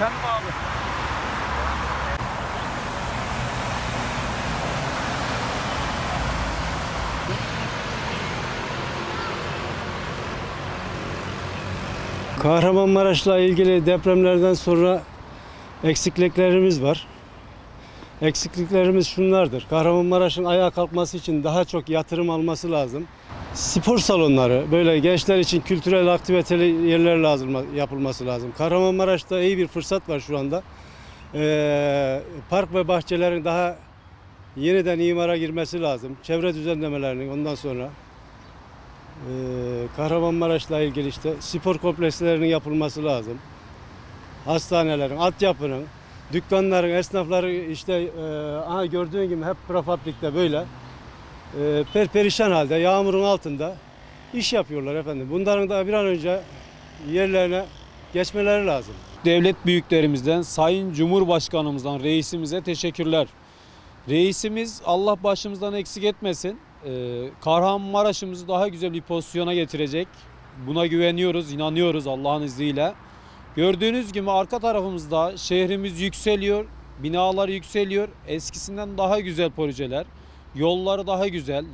Sen mi abi? Kahramanmaraş'la ilgili depremlerden sonra eksikliklerimiz var. Eksikliklerimiz şunlardır. Kahramanmaraş'ın ayağa kalkması için daha çok yatırım alması lazım. Spor salonları, böyle gençler için kültürel aktiviteli yerler lazım yapılması lazım. Kahramanmaraş'ta iyi bir fırsat var şu anda. Ee, park ve bahçelerin daha yeniden imara girmesi lazım. Çevre düzenlemelerinin ondan sonra ee, Kahramanmaraş'la ilgili işte spor komplekslerinin yapılması lazım. Hastanelerin, altyapının, dükkanların, esnafları işte e, aha gördüğün gibi hep prefabrikte böyle e, perperişan halde yağmurun altında iş yapıyorlar efendim. Bunların da bir an önce yerlerine geçmeleri lazım. devlet büyüklerimizden, Sayın Cumhurbaşkanımızdan, reisimize teşekkürler. Reisimiz Allah başımızdan eksik etmesin. Ee, Kahramanmaraş'ımızı daha güzel bir pozisyona getirecek. Buna güveniyoruz, inanıyoruz Allah'ın izniyle. Gördüğünüz gibi arka tarafımızda şehrimiz yükseliyor, binalar yükseliyor. Eskisinden daha güzel projeler, yolları daha güzel.